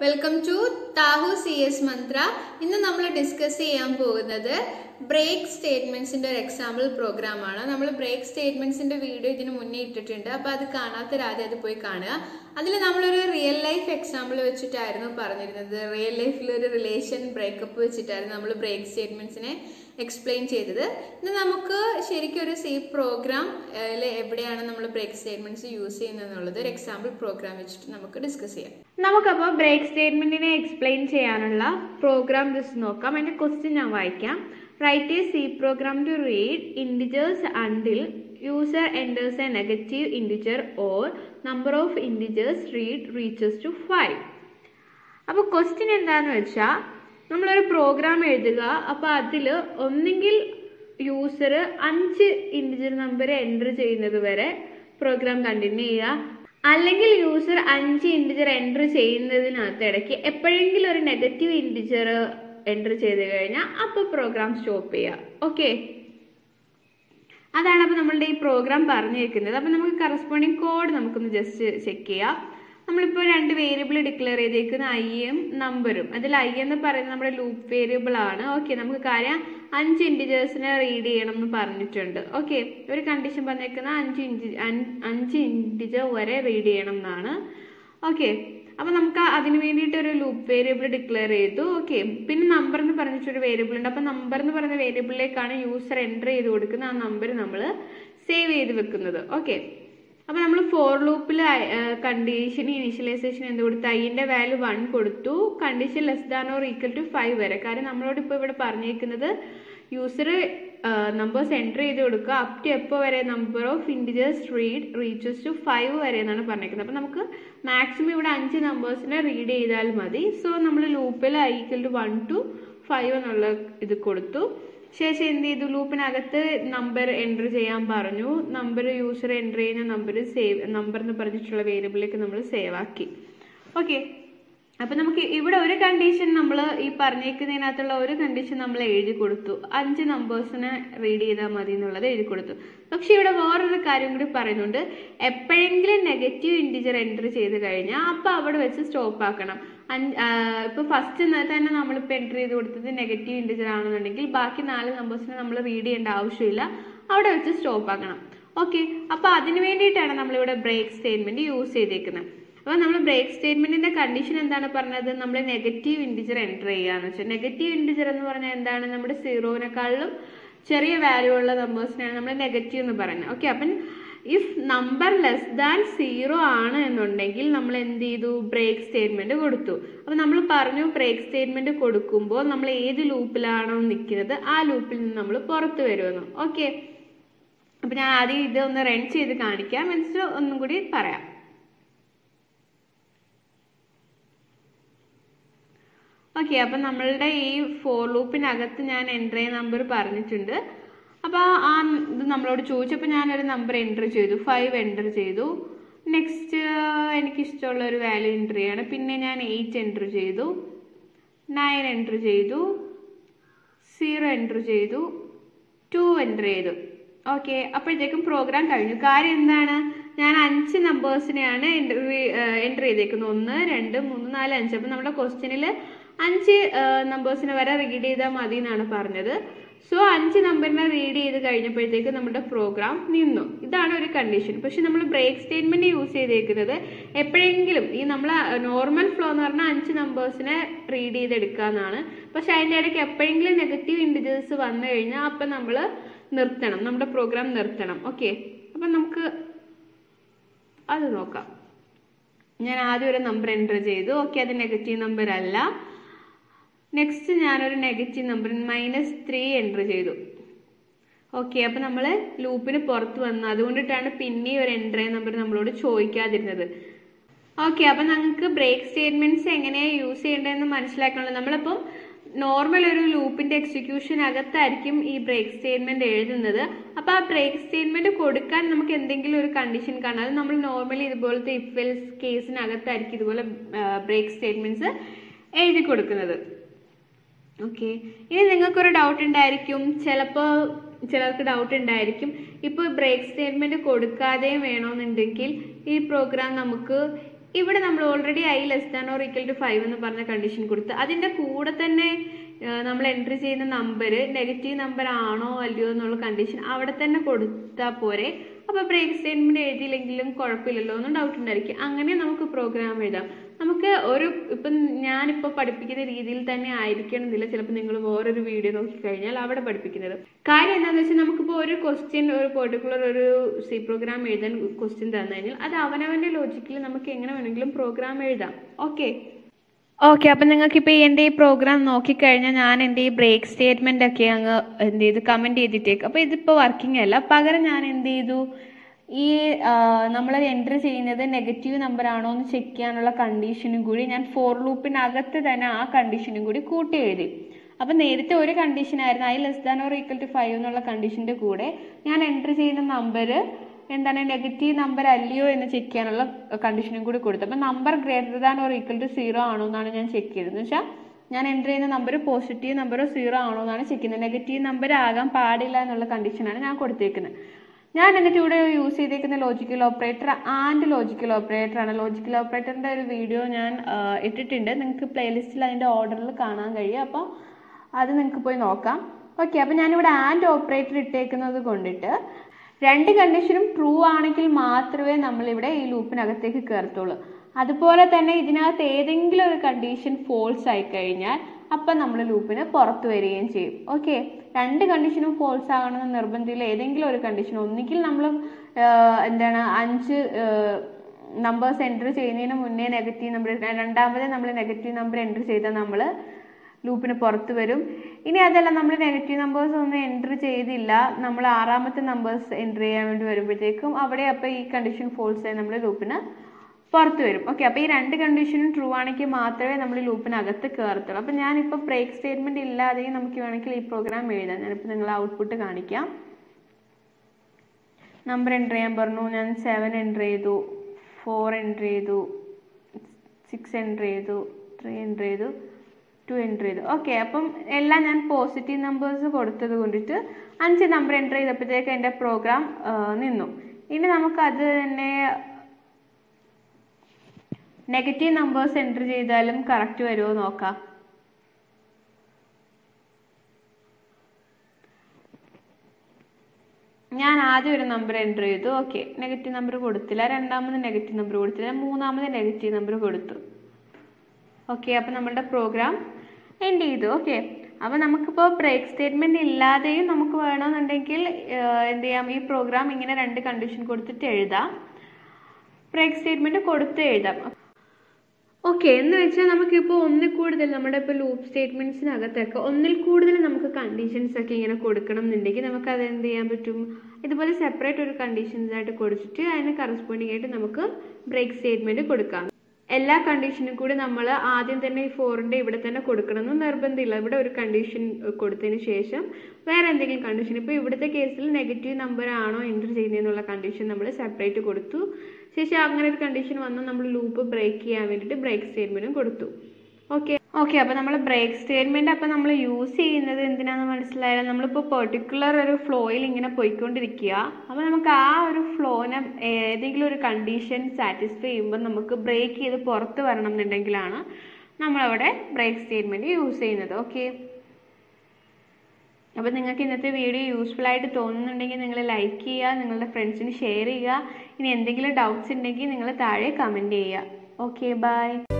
Welcome to താഹു C S മന്ത്ര ഇന്ന് നമ്മൾ ഡിസ്കസ് ചെയ്യാൻ പോകുന്നത് ബ്രേക്ക് സ്റ്റേറ്റ്മെന്റ്സിന്റെ ഒരു എക്സാമ്പിൾ പ്രോഗ്രാം ആണ്. നമ്മൾ ബ്രേക്ക് സ്റ്റേറ്റ്മെന്റ്സിന്റെ വീഡിയോ ഇതിന് മുന്നേ ഇട്ടിട്ടുണ്ട്. അപ്പോൾ അത് കാണാത്തൊരാദ്യം അത് പോയി കാണുക. അതിൽ നമ്മളൊരു റിയൽ ലൈഫ് എക്സാമ്പിൾ വെച്ചിട്ടായിരുന്നു പറഞ്ഞിരുന്നത്. റിയൽ ലൈഫിൽ ഒരു റിലേഷൻ ബ്രേക്കപ്പ് വെച്ചിട്ടായിരുന്നു നമ്മൾ ബ്രേക്ക് സ്റ്റേറ്റ്മെന്റ്സിനെ എക്സ്പ്ലെയിൻ ചെയ്തത്. ഇന്ന് നമുക്ക് ശരിക്കും ഒരു സേഫ് പ്രോഗ്രാം എവിടെയാണ് നമ്മൾ ബ്രേക്ക് സ്റ്റേറ്റ്മെന്റ്സ് യൂസ് ചെയ്യുന്നത് എന്നുള്ളത് ഒരു എക്സാമ്പിൾ പ്രോഗ്രാം വെച്ചിട്ട് നമുക്ക് ഡിസ്കസ് ചെയ്യാം. നമുക്കപ്പോൾ ബ്രേക്ക് സ്റ്റേറ്റ്മെന്റിനെ എക്സ്പ്ലെയിൻ ചെയ്യാനുള്ള പ്രോഗ്രാം ജസ്റ്റ് നോക്കാം. അതിന്റെ ക്വസ്റ്റ്യൻ ഞാൻ വായിക്കാം. Write a C program to read integers until user enters a negative integer or number of integers read reaches to five അപ്പോൾ ക്വസ്റ്റ്യൻ എന്താണെന്ന് വെച്ചാൽ നമ്മളൊരു പ്രോഗ്രാം എഴുതുക അപ്പോൾ അതിൽ ഒന്നെങ്കിൽ യൂസർ അഞ്ച് ഇൻഡിജർ നമ്പർ എന്റർ ചെയ്യുന്നത് വരെ പ്രോഗ്രാം കണ്ടിന്യൂ ചെയ്യുക. അല്ലെങ്കിൽ യൂസർ അഞ്ച് ഇൻഡിജർ എന്റർ ചെയ്യുന്നതിനകത്ത് ഇടയ്ക്ക് എപ്പോഴെങ്കിലും ഒരു നെഗറ്റീവ് ഇൻഡിജർ എന്റർ ചെയ്ത് കഴിഞ്ഞാൽ അപ്പോൾ പ്രോഗ്രാം സ്റ്റോപ്പ് ചെയ്യുക ഓക്കെ അതാണ് അപ്പോൾ നമ്മളുടെ ഈ പ്രോഗ്രാം പറഞ്ഞിരിക്കുന്നത്. അപ്പോൾ നമുക്ക് കറസ്പോണ്ടിങ് കോഡ് നമുക്കൊന്ന് ജസ്റ്റ് ചെക്ക് ചെയ്യാം. നമ്മളിപ്പോൾ രണ്ട് വേരിയബിൾ ഡിക്ലെയർ ചെയ്തേക്കുന്ന ഐയും നമ്പറും അതിൽ ഐ എന്ന് പറയുന്നത് നമ്മുടെ ലൂപ്പ് വേരിയബിൾ ആണ്. ഓക്കെ നമുക്ക് കാര്യം അഞ്ച് ഇന്റിജേഴ്സിനെ റീഡ് ചെയ്യണം എന്ന് പറഞ്ഞിട്ടുണ്ട്. ഓക്കെ ഒരു കണ്ടീഷൻ പറഞ്ഞേക്കുന്ന അഞ്ച് ഇഞ്ചി അഞ്ച് ഇൻഡിജർ വരെ റീഡ് ചെയ്യണം എന്നാണ്. ഓക്കെ അപ്പോൾ നമുക്ക് അതിന് വേണ്ടിയിട്ട് ഒരു ലൂപ്പ് വേരിയബിൾ ഡിക്ലെയർ ചെയ്തു. ഓക്കെ പിന്നെ നമ്പർ എന്ന് പറഞ്ഞിട്ട് ഒരു വേരിയബിൾ ഉണ്ട്. അപ്പോൾ നമ്പർ എന്ന് പറയുന്ന വേരിയബിളിലേക്കാണ് യൂസർ എന്റർ ചെയ്ത് കൊടുക്കുന്ന ആ നമ്പർ നമ്മൾ സേവ് ചെയ്ത് വെക്കുന്നത്. ഓക്കെ അപ്പോൾ നമ്മൾ ഫോർ ലൂപ്പിൽ കണ്ടീഷൻ ഇനീഷ്യലൈസേഷൻ എന്ത് കൊടുത്തു? ഐന്റെ വാല്യൂ വൺ കൊടുത്തു. Condition less than or equal to five വരെ. കാരണം നമ്മളോട് ഇപ്പോൾ ഇവിടെ പറഞ്ഞേക്കുന്നത് യൂസർ നമ്പേഴ്സ് എന്റർ ചെയ്ത് കൊടുക്കുക. അപ് ടു എപ്പോൾ വരെ number of integers read reaches to five വരെ എന്നാണ് പറഞ്ഞേക്കുന്നത്. അപ്പോൾ നമുക്ക് മാക്സിമം ഇവിടെ അഞ്ച് നമ്പേഴ്സിനെ റീഡ് ചെയ്താൽ മതി. സോ നമ്മൾ ലൂപ്പിൽ I equal to one to five എന്നുള്ള ഇത് കൊടുത്തു. ശേഷം എന്ത് ചെയ്തു? ലൂപ്പിനകത്ത് നമ്പർ എന്റർ ചെയ്യാൻ പറഞ്ഞു. നമ്പർ യൂസർ എന്റർ ചെയ്യുന്ന നമ്പർ സേവ് നമ്പർ എന്ന് പറഞ്ഞിട്ടുള്ള വേരിയബിളിലേക്ക് നമ്മൾ സേവ് ആക്കി. ഓക്കെ അപ്പം നമുക്ക് ഇവിടെ ഒരു കണ്ടീഷൻ നമ്മൾ ഈ പറഞ്ഞേക്കുന്നതിനകത്തുള്ള ഒരു കണ്ടീഷൻ നമ്മൾ എഴുതി കൊടുത്തു. അഞ്ച് നമ്പേഴ്സിനെ റീഡ് ചെയ്താൽ മതി എന്നുള്ളത് എഴുതി കൊടുത്തു. പക്ഷെ ഇവിടെ വേറൊരു കാര്യം കൂടി പറയുന്നുണ്ട്. എപ്പോഴെങ്കിലും നെഗറ്റീവ് ഇൻഡിജർ എന്റർ ചെയ്ത് കഴിഞ്ഞാൽ അപ്പോൾ അവിടെ വെച്ച് സ്റ്റോപ്പ് ആക്കണം. ഇപ്പോൾ ഫസ്റ്റ് തന്നെ നമ്മളിപ്പോൾ എന്റർ ചെയ്ത് കൊടുത്തത് നെഗറ്റീവ് ഇൻഡിജർ ആണെന്നുണ്ടെങ്കിൽ ബാക്കി നാല് നമ്പേഴ്സിനെ നമ്മൾ റീഡ് ചെയ്യേണ്ട ആവശ്യമില്ല. അവിടെ വെച്ച് സ്റ്റോപ്പ് ആക്കണം. ഓക്കെ അപ്പോൾ അതിന് വേണ്ടിയിട്ടാണ് നമ്മളിവിടെ ബ്രേക്ക് സ്റ്റേറ്റ്മെന്റ് യൂസ് ചെയ്തേക്കുന്നത് അപ്പോൾ നമ്മൾ ബ്രേക്ക് സ്റ്റേറ്റ്മെന്റിന്റെ കണ്ടീഷൻ എന്താണ് പറഞ്ഞത്? നമ്മൾ നെഗറ്റീവ് ഇൻഡിജർ എന്റർ ചെയ്യുകയെന്ന് വെച്ചാൽ നെഗറ്റീവ് ഇൻഡിജർ എന്ന് പറഞ്ഞാൽ എന്താണ്? നമ്മുടെ സീറോവിനെക്കാളും ചെറിയ വാല്യൂ ഉള്ള നമ്പേഴ്സിനെയാണ് നമ്മൾ നെഗറ്റീവ് എന്ന് പറയുന്നത്. ഓക്കെ അപ്പം if number less than zero ആണ് എന്നുണ്ടെങ്കിൽ നമ്മൾ എന്ത് ചെയ്തു? ബ്രേക്ക് സ്റ്റേറ്റ്മെന്റ് കൊടുത്തു. അപ്പോൾ നമ്മൾ പറഞ്ഞു ബ്രേക്ക് സ്റ്റേറ്റ്മെന്റ് കൊടുക്കുമ്പോൾ നമ്മൾ ഏത് ലൂപ്പിലാണോ നിൽക്കുന്നത്? ആ ലൂപ്പിൽ നിന്ന് നമ്മൾ പുറത്തു വരുമെന്ന് ഓക്കെ അപ്പം ഞാൻ ആദ്യം ഇത് ഒന്ന് റൺ ചെയ്ത് കാണിക്കാം. എന്നിട്ട് ഒന്നും കൂടി പറയാം. ഓക്കെ അപ്പം നമ്മളുടെ ഈ ഫോർ ലൂപ്പിനകത്ത് ഞാൻ എൻട്രി നമ്പർ പറഞ്ഞിട്ടുണ്ട്. അപ്പോൾ ആ ഇത് നമ്മളോട് ചോദിച്ചപ്പോൾ ഞാനൊരു നമ്പർ എന്റർ ചെയ്തു ഫൈവ് എന്റർ ചെയ്തു. നെക്സ്റ്റ് എനിക്ക് ഇഷ്ടമുള്ള ഒരു വാല്യൂ എന്റർ ചെയ്യാണ് പിന്നെ ഞാൻ എയ്റ്റ് എന്റർ ചെയ്തു. നയൻ എന്റർ ചെയ്തു. സീറോ എന്റർ ചെയ്തു. ടു എന്റർ ചെയ്തു. ഓക്കെ അപ്പോഴത്തേക്കും പ്രോഗ്രാം കഴിഞ്ഞു. കാര്യം എന്താണ്? ഞാൻ അഞ്ച് നമ്പേഴ്സിനെയാണ് എന്റർ എന്റർ ചെയ്തേക്കുന്നത്. ഒന്ന് രണ്ട് മൂന്ന് നാല് അഞ്ച്. അപ്പം നമ്മുടെ ക്വസ്റ്റ്യനിൽ അഞ്ച് നമ്പേഴ്സിനെ വരെ റീഡ് ചെയ്താൽ മതി എന്നാണ് പറഞ്ഞത്. സോ അഞ്ച് നമ്പറിനെ റീഡ് ചെയ്ത് കഴിഞ്ഞപ്പോഴത്തേക്ക് നമ്മുടെ പ്രോഗ്രാം നിന്നു. ഇതാണ് ഒരു കണ്ടീഷൻ പക്ഷെ നമ്മൾ ബ്രേക്ക് സ്റ്റേറ്റ്മെന്റ് യൂസ് ചെയ്തേക്കുന്നത് എപ്പോഴെങ്കിലും ഈ നമ്മൾ നോർമൽ ഫ്ലോ എന്ന് പറഞ്ഞാൽ അഞ്ച് നമ്പേഴ്സിനെ റീഡ് ചെയ്തെടുക്കുക എന്നാണ്. പക്ഷെ അതിന്റെ ഇടയ്ക്ക് എപ്പോഴെങ്കിലും നെഗറ്റീവ് ഇൻഡിജേഴ്സ് വന്നു കഴിഞ്ഞാൽ അപ്പം നമ്മൾ നിർത്തണം. നമ്മുടെ പ്രോഗ്രാം നിർത്തണം. ഓക്കെ അപ്പം നമുക്ക് അത് നോക്കാം. ഞാൻ ആദ്യം ഒരു നമ്പർ എന്റർ ചെയ്തു. ഓക്കെ അത് നെഗറ്റീവ് നമ്പർ അല്ല. നെക്സ്റ്റ് ഞാനൊരു negative number minus three enter ചെയ്തു. ഓക്കെ അപ്പം നമ്മൾ ലൂപ്പിന് പുറത്ത് വന്നു. അതുകൊണ്ടിട്ടാണ് പിന്നെ ഒരു എൻട്രി നമ്പർ നമ്മളോട് ചോദിക്കാതിരുന്നത്. ഓക്കെ അപ്പം നമുക്ക് ബ്രേക്ക് സ്റ്റേറ്റ്മെന്റ്സ് എങ്ങനെയാണ് യൂസ് ചെയ്യേണ്ടതെന്ന് മനസ്സിലാക്കണമല്ലോ നമ്മളിപ്പം നോർമൽ ഒരു ലൂപ്പിന്റെ എക്സിക്യൂഷൻ അകത്തായിരിക്കും ഈ ബ്രേക്ക് സ്റ്റേറ്റ്മെന്റ് എഴുതുന്നത്. അപ്പോൾ ആ ബ്രേക്ക് സ്റ്റേറ്റ്മെന്റ് കൊടുക്കാൻ നമുക്ക് എന്തെങ്കിലും ഒരു കണ്ടീഷൻ കാണാം. അത് നമ്മൾ നോർമലി ഇതുപോലത്തെ ഇഫ് എൽസ് കേസിനകത്തായിരിക്കും ഇതുപോലെ ബ്രേക്ക് സ്റ്റേറ്റ്മെന്റ്സ് എഴുതി കൊടുക്കുന്നത്. ഓക്കെ ഇനി നിങ്ങൾക്കൊരു ഡൗട്ട് ഉണ്ടായിരിക്കും. ചിലപ്പോൾ ചിലർക്ക് ഡൗട്ട് ഉണ്ടായിരിക്കും. ഇപ്പോൾ ബ്രേക്ക് സ്റ്റേറ്റ്മെന്റ് കൊടുക്കാതെയും വേണമെന്നുണ്ടെങ്കിൽ ഈ പ്രോഗ്രാം നമുക്ക് ഇവിടെ നമ്മൾ already I less than or equal to five എന്ന് പറഞ്ഞ കണ്ടീഷൻ കൊടുത്ത് അതിന്റെ കൂടെ തന്നെ നമ്മൾ എൻട്രി ചെയ്യുന്ന നമ്പർ നെഗറ്റീവ് നമ്പർ ആണോ അല്ലയോ എന്നുള്ള കണ്ടീഷൻ അവിടെ തന്നെ കൊടുത്താൽ പോരെ. അപ്പോൾ ബ്രേക്ക് സ്റ്റേറ്റ്മെന്റ് എഴുതിയില്ലെങ്കിലും കുഴപ്പമില്ലല്ലോ എന്ന് ഡൗട്ട് ഉണ്ടായിരിക്കും. അങ്ങനെ നമുക്ക് പ്രോഗ്രാം എഴുതാം. നമുക്ക് ഒരു ഇപ്പം ഞാനിപ്പോൾ പഠിപ്പിക്കുന്ന രീതിയിൽ തന്നെ ആയിരിക്കണമെന്നില്ല ചിലപ്പോൾ നിങ്ങൾ വേറൊരു വീഡിയോ നോക്കിക്കഴിഞ്ഞാൽ അവിടെ പഠിപ്പിക്കുന്നത്. കാര്യം എന്താണെന്ന് വെച്ചാൽ നമുക്കിപ്പോൾ ഒരു ക്വസ്റ്റ്യൻ ഒരു പെർട്ടിക്കുലർ ഒരു സി പ്രോഗ്രാം എഴുതാൻ ക്വസ്റ്റ്യൻ തന്നു കഴിഞ്ഞാൽ അത് അവനവന്റെ ലോജിക്കിൽ നമുക്ക് എങ്ങനെ വേണമെങ്കിലും പ്രോഗ്രാം എഴുതാം. ഓക്കെ ഓക്കെ അപ്പം നിങ്ങൾക്ക് ഇപ്പോൾ എന്റെ ഈ പ്രോഗ്രാം നോക്കിക്കഴിഞ്ഞാൽ ഞാൻ എന്റെ ഈ ബ്രേക്ക് സ്റ്റേറ്റ്മെന്റ് ഒക്കെ അങ്ങ് എന്ത് ചെയ്തു കമന്റ് ചെയ്തിട്ടേക്ക്. അപ്പോൾ ഇതിപ്പോൾ വർക്കിംഗ് അല്ല. പകരം ഞാൻ എന്ത് ചെയ്തു? ഈ നമ്മൾ എൻട്രി ചെയ്യുന്നത് നെഗറ്റീവ് നമ്പർ ആണോ എന്ന് ചെക്ക് ചെയ്യാനുള്ള കണ്ടീഷനും കൂടി ഞാൻ ഫോർ ലൂപ്പിനകത്ത് തന്നെ ആ കണ്ടീഷനും കൂടി കൂട്ടി എഴുതി. അപ്പം നേരത്തെ ഒരു കണ്ടീഷൻ ആയിരുന്നു I less than or equal to five എന്നുള്ള കണ്ടീഷന്റെ കൂടെ ഞാൻ എൻട്രി ചെയ്യുന്ന നമ്പർ എന്താണ് നെഗറ്റീവ് നമ്പർ അല്ലയോ എന്ന് ചെക്ക് ചെയ്യാനുള്ള കണ്ടീഷനും കൂടി കൊടുത്തു. അപ്പം number greater than or equal to zero ആണോ എന്നാണ് ഞാൻ ചെക്ക് ചെയ്തത്. എന്ന് വെച്ചാൽ ഞാൻ എന്റർ ചെയ്യുന്ന നമ്പർ പോസിറ്റീവ് നമ്പറോ സീറോ ആണോ എന്നാണ് ചെക്ക് ചെയ്യുന്നത്. നെഗറ്റീവ് നമ്പർ ആകാൻ പാടില്ല എന്നുള്ള കണ്ടീഷനാണ് ഞാൻ കൊടുത്തേക്കുന്നത്. ഞാൻ എന്നിട്ട് ഇവിടെ യൂസ് ചെയ്തേക്കുന്ന logical operator and logical operator ആണ്. ലോജിക്കൽ ഓപ്പറേറ്ററിന്റെ ഒരു വീഡിയോ ഞാൻ ഇട്ടിട്ടുണ്ട്. നിങ്ങൾക്ക് പ്ലേലിസ്റ്റിൽ അതിന്റെ ഓർഡറിൽ കാണാൻ കഴിയും. അപ്പോൾ അത് നിങ്ങൾക്ക് പോയി നോക്കാം. ഓക്കെ അപ്പോൾ ഞാനിവിടെ ആൻഡ് ഓപ്പറേറ്റർ ഇട്ടേക്കുന്നത് കൊണ്ടിട്ട് രണ്ട് കണ്ടീഷനും ട്രൂ ആണെങ്കിൽ മാത്രമേ നമ്മളിവിടെ ഈ ലൂപ്പിനകത്തേക്ക് കയറത്തുള്ളൂ അതുപോലെ തന്നെ ഇതിനകത്ത് ഏതെങ്കിലും ഒരു കണ്ടീഷൻ ഫോൾസ് ആയി കഴിഞ്ഞാൽ അപ്പം നമ്മൾ ലൂപ്പിന് പുറത്തു വരികയും ചെയ്യും. ഓക്കെ രണ്ട് കണ്ടീഷനും ഫോൾസ് ആകണമെന്ന് നിർബന്ധമില്ല ഏതെങ്കിലും ഒരു കണ്ടീഷൻ ഒന്നുകിൽ നമ്മൾ എന്താണ് അഞ്ച് നമ്പേഴ്സ് എന്റർ ചെയ്യുന്നതിന് മുന്നേ നെഗറ്റീവ് നമ്പർ രണ്ടാമത് നമ്മൾ നെഗറ്റീവ് നമ്പർ എന്റർ ചെയ്താൽ നമ്മൾ ലൂപ്പിന് പുറത്ത് വരും. ഇനി അതല്ല നമ്മൾ നെഗറ്റീവ് നമ്പേഴ്സ് ഒന്നും എന്റർ ചെയ്തില്ല. നമ്മൾ ആറാമത്തെ നമ്പേഴ്സ് എന്റർ ചെയ്യാൻ വേണ്ടി വരുമ്പോഴത്തേക്കും അവിടെ അപ്പോൾ ഈ കണ്ടീഷൻ ഫോൾസ് ആയി നമ്മൾ ലൂപ്പിന് പുറത്ത് വരും. ഓക്കെ അപ്പോൾ ഈ രണ്ട് കണ്ടീഷനും ട്രൂ ആണെങ്കിൽ മാത്രമേ നമ്മൾ ലൂപ്പിനകത്ത് കയറത്തുള്ളൂ അപ്പോൾ ഞാനിപ്പോൾ ബ്രേക്ക് സ്റ്റേറ്റ്മെന്റ് ഇല്ലാതെയും നമുക്ക് വേണമെങ്കിൽ ഈ പ്രോഗ്രാം എഴുതാം. ഞാനിപ്പോൾ നിങ്ങൾ ഔട്ട്പുട്ട് കാണിക്കാം. നമ്പർ എന്റർ ചെയ്യാൻ പറഞ്ഞു. ഞാൻ സെവൻ എന്റർ ചെയ്തു. ഫോർ എന്റർ ചെയ്തു. സിക്സ് എന്റർ ചെയ്തു. ത്രീ എന്റർ ചെയ്തു. ടു എന്റർ ചെയ്തു. ഓക്കെ അപ്പം എല്ലാം ഞാൻ പോസിറ്റീവ് നമ്പേഴ്സ് കൊടുത്തത് കൊണ്ടിട്ട് അഞ്ച് നമ്പർ എന്റർ ചെയ്തപ്പോഴത്തേക്ക് എന്റെ പ്രോഗ്രാം നിന്നു. ഇനി നമുക്ക് അത് തന്നെ നെഗറ്റീവ് നമ്പേഴ്സ് എന്റർ ചെയ്താലും കറക്റ്റ് വരുമോ നോക്കാം. ഞാൻ ആദ്യം ഒരു നമ്പർ എന്റർ ചെയ്തു. ഓക്കെ നെഗറ്റീവ് നമ്പർ കൊടുത്തില്ല. രണ്ടാമത് നെഗറ്റീവ് നമ്പർ കൊടുത്തില്ല. മൂന്നാമത് നെഗറ്റീവ് നമ്പർ കൊടുത്തു. ഓക്കെ അപ്പം നമ്മളുടെ പ്രോഗ്രാം എൻഡ് ചെയ്തു. ഓക്കെ അപ്പോൾ നമുക്കിപ്പോൾ ബ്രേക്ക് സ്റ്റേറ്റ്മെന്റ് ഇല്ലാതെയും നമുക്ക് വേണമെന്നുണ്ടെങ്കിൽ എന്ത് ചെയ്യാം? ഈ പ്രോഗ്രാം ഇങ്ങനെ രണ്ട് കണ്ടീഷൻ കൊടുത്തിട്ട് എഴുതാം. ബ്രേക്ക് സ്റ്റേറ്റ്മെന്റ് കൊടുത്ത് എഴുതാം. ഓക്കെ എന്ന് വെച്ചാൽ നമുക്കിപ്പോൾ ഒന്നിൽ കൂടുതൽ നമ്മുടെ ഇപ്പോൾ ലൂപ്പ് സ്റ്റേറ്റ്മെന്റ്സിനകത്തൊക്കെ ഒന്നിൽ കൂടുതൽ നമുക്ക് കണ്ടീഷൻസ് ഒക്കെ ഇങ്ങനെ കൊടുക്കണം എന്നുണ്ടെങ്കിൽ നമുക്ക് അത് എന്ത് ചെയ്യാൻ പറ്റും? ഇതുപോലെ സെപ്പറേറ്റ് ഒരു കണ്ടീഷൻസ് ആയിട്ട് കൊടുത്തിട്ട് അതിന് കറസ്പോണ്ടിങ് ആയിട്ട് നമുക്ക് ബ്രേക്ക് സ്റ്റേറ്റ്മെന്റ് കൊടുക്കാം. എല്ലാ കണ്ടീഷനും കൂടി നമ്മൾ ആദ്യം തന്നെ ഈ ഫോറിന്റെ ഇവിടെ തന്നെ കൊടുക്കണമെന്ന് നിർബന്ധമില്ല. ഇവിടെ ഒരു കണ്ടീഷൻ കൊടുത്തതിന് ശേഷം വേറെ എന്തെങ്കിലും കണ്ടീഷൻ ഇപ്പോൾ ഇവിടുത്തെ കേസിൽ നെഗറ്റീവ് നമ്പർ ആണോ എന്റർ ചെയ്യുന്നതെന്നുള്ള കണ്ടീഷൻ നമ്മൾ സെപ്പറേറ്റ് കൊടുത്തു. ശേഷം അങ്ങനെ ഒരു കണ്ടീഷൻ വന്നാൽ നമ്മൾ ലൂപ്പ് ബ്രേക്ക് ചെയ്യാൻ വേണ്ടിയിട്ട് ബ്രേക്ക് സ്റ്റേറ്റ്മെന്റും കൊടുത്തു. ഓക്കെ ഓക്കെ അപ്പോൾ നമ്മൾ ബ്രേക്ക് സ്റ്റേറ്റ്മെന്റ് അപ്പോൾ നമ്മൾ യൂസ് ചെയ്യുന്നത് എന്തിനാണെന്ന് മനസ്സിലായാലും നമ്മളിപ്പോൾ പെർട്ടിക്കുലർ ഒരു ഫ്ലോയിൽ ഇങ്ങനെ പോയിക്കൊണ്ടിരിക്കുക. അപ്പോൾ നമുക്ക് ആ ഒരു ഫ്ലോനെ ഏതെങ്കിലും ഒരു കണ്ടീഷൻ സാറ്റിസ്ഫൈ ചെയ്യുമ്പോൾ നമുക്ക് ബ്രേക്ക് ചെയ്ത് പുറത്ത് വരണം എന്നുണ്ടെങ്കിലാണ് നമ്മളവിടെ ബ്രേക്ക് സ്റ്റേറ്റ്മെന്റ് യൂസ് ചെയ്യുന്നത്. ഓക്കെ അപ്പോൾ നിങ്ങൾക്ക് ഇന്നത്തെ വീഡിയോ യൂസ്ഫുൾ ആയിട്ട് തോന്നുന്നുണ്ടെങ്കിൽ നിങ്ങൾ ലൈക്ക് ചെയ്യുക നിങ്ങളുടെ ഫ്രണ്ട്സിന് ഷെയർ ചെയ്യുക. ഇനി എന്തെങ്കിലും ഡൗട്ട്സ് ഉണ്ടെങ്കിൽ നിങ്ങൾ താഴെ കമന്റ് ചെയ്യുക. Okay bye